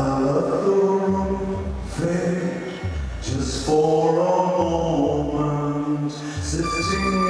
I love the room just for a moment, sitting